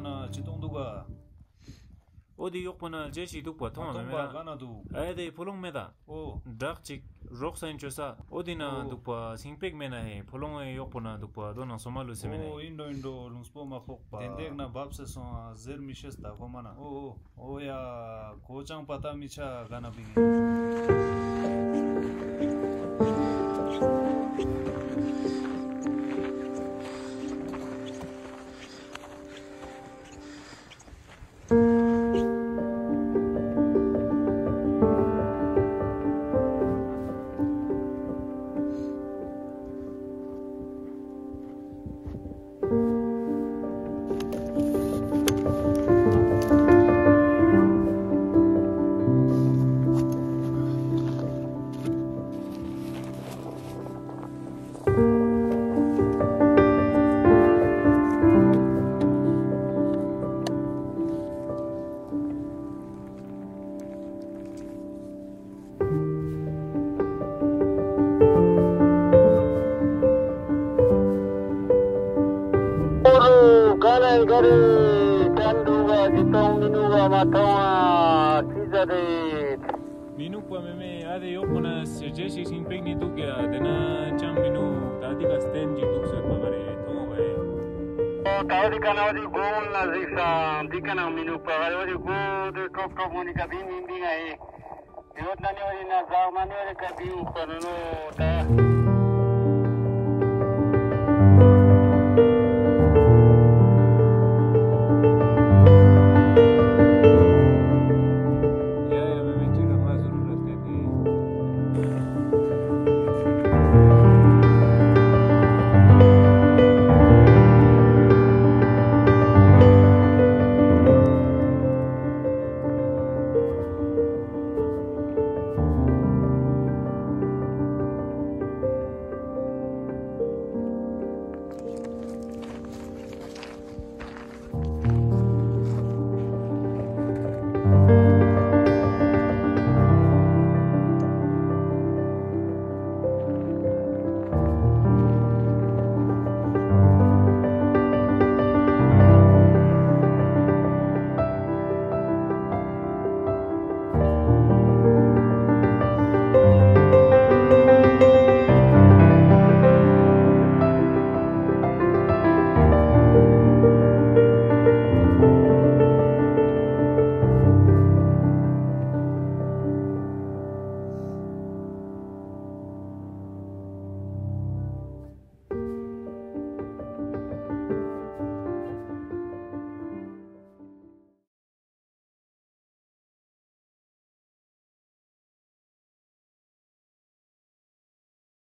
na chidung duga odi yokpa na je chi dukpa thong na mera gana du ay de pulong me da o dak chik rok sain chosa odi na dukpa singpek me na he pulong e yokpa na dukpa do na soma lu se me o indo indo lungspo ma khok pa den dek na bab se so zer mi shes ta goma na o o ya kochang pata mi cha gana bi bingi. Uru galai gari tanduga jitong minuga matonga tizare minukpa meme ade yokpana jeshi singpek ni dukya dena cham minu dadi ka stand ji dukse pagare thoma bae Tawadi kana wadi gon na zisa dikana minu pagare wadi go de top top moni ka bin bin ai Yod nani wadi na zao mani wadi ka bin panono ta